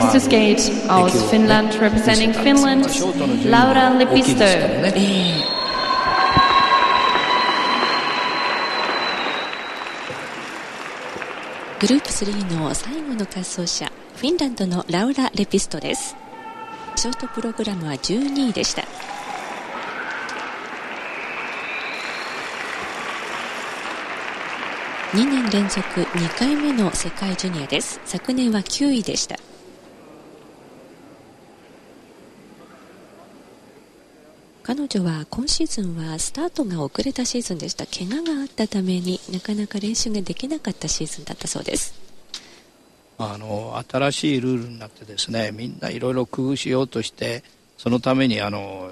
Next to skate aus Finland, representing Finland, Laura Lepisto. ええグループ3の最後の滑走者フィンランドのラウラ・レピストですショートプログラムは12位でした2年連続2回目の世界ジュニアです昨年は9位でした彼女は今シーズンはスタートが遅れたシーズンでした。怪我があったためになかなか練習ができなかったシーズンだったそうです。あの新しいルールになってですねみんないろいろ工夫しようとしてそのためにあの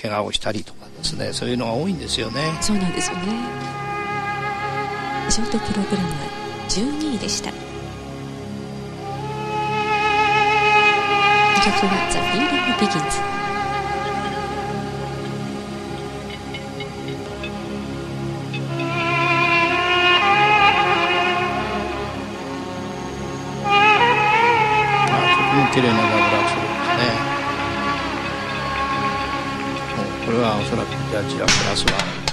怪我をしたりとかですねそういうのが多いんですよね。そうなんですよね。ショートプログラムは12位でした。曲は「ザ・フィーリング・ビギンズ」これはおそらくジャッジはプラスワント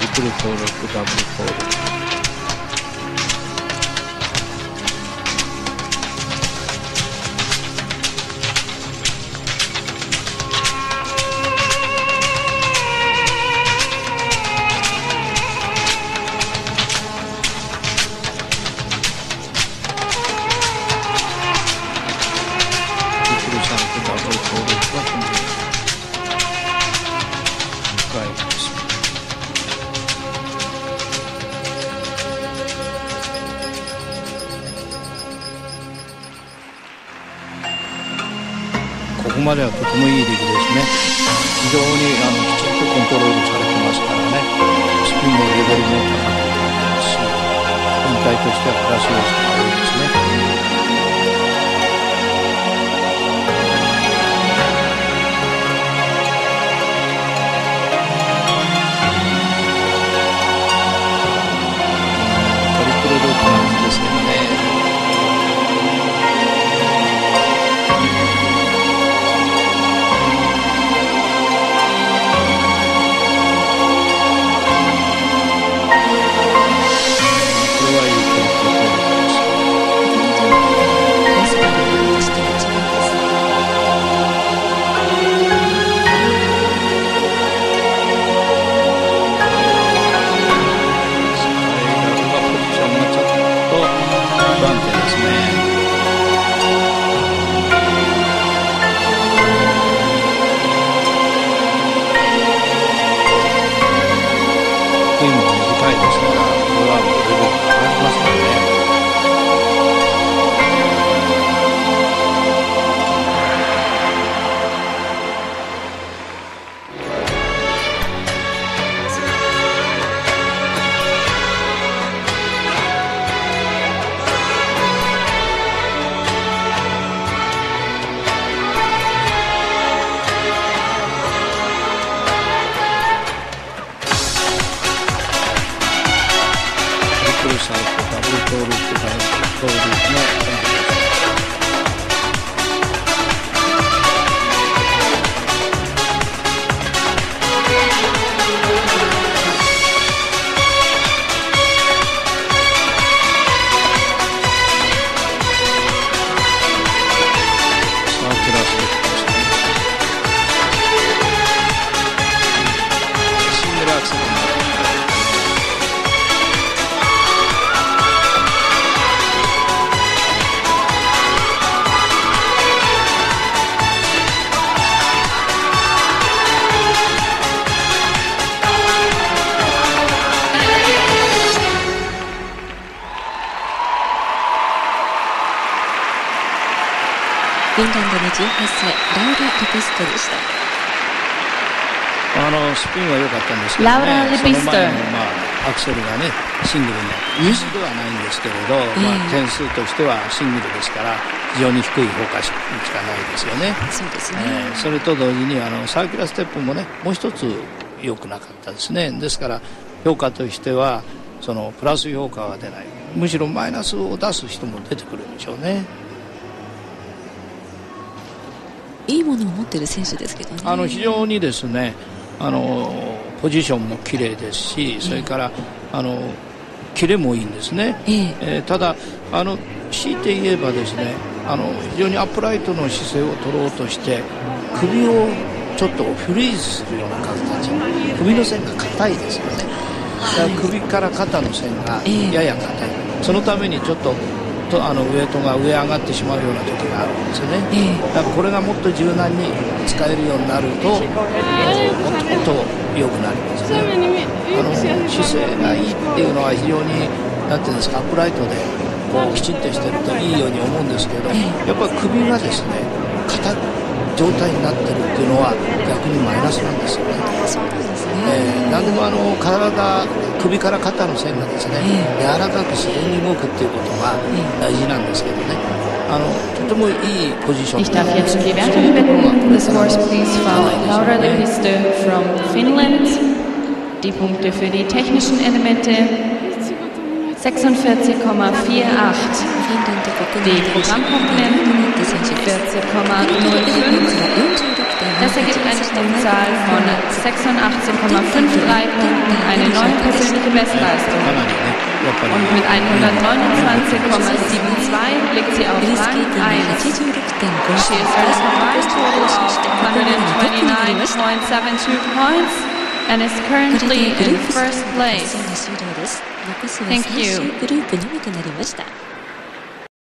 リプルトールダブルトーここまではとてもいい出来ですね。非常にあのきちんとコントロールされてますからね。スピンのレベルも高くなってますし全体としてはプラスですね。スフィンランドの18歳ラウラ・レペストでした。あのスピンは良かったんですけど、ね、ラウラレピスト。その前の、まあ、アクセルがねシングルになってミスではないんですけれど、まあ、点数としてはシングルですから非常に低い評価しかないですよね。そうですね、えーそれと同時にあのサーキュラーステップもねもう一つ良くなかったですね。ですから評価としてはそのプラス評価は出ない。むしろマイナスを出す人も出てくるんでしょうねいいものを持ってる選手ですけどね。あの非常にですねあのポジションも綺麗ですしそれからあのキレもいいんですね、ええ。えーただあの強いて言えばですねあの非常にアップライトの姿勢を取ろうとして首をちょっとフリーズするような形首の線が硬いですよね。だから首から肩の線がええ。やや硬い、そのためにちょっととあのウエイトが上上がってしまうような時があるんですよね、ええ。だからこれがもっと柔軟に使えるようになるともっともっと良くなりますね。あの姿勢がいいっていうのは非常になんていうんですかアップライトでこうきちんとしてるといいように思うんですけど、えやっぱり首がですね硬い状態になっているというのは逆にマイナスなんですよね。えー、何でもあの体首から肩の線がですね、柔らかく自然に動くっていうことが大事なんですけどね、あのとてもいいポジション。で、えー、そういうところがそういうところがそういうところがそ 46,48. フィンランド国内 Die で Programmkomponenten 選手です 40,05. 46.46 Das ergibt eine Punktzahl von 86,53 Punkten, eine neue persönliche か Bestleistung. なりねやっぱり Und mit 129,72 liegt sie auf フリスケ Rang ーティング 1. 86.5 She is certified total of 129.72 points and is currently in first place. Thank you.